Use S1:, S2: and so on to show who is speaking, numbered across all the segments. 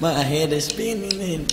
S1: My head is spinning.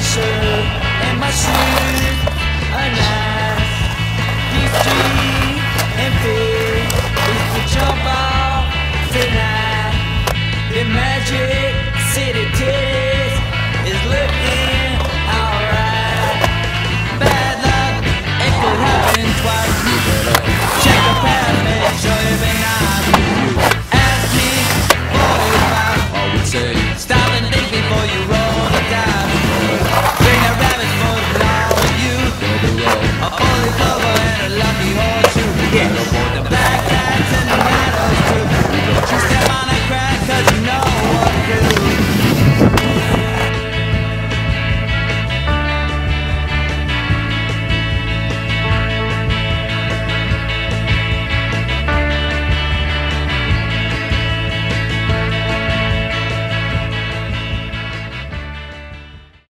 S1: t-shirt and my shoes are nice. He's deep and big. is the jump off tonight. The Magic City.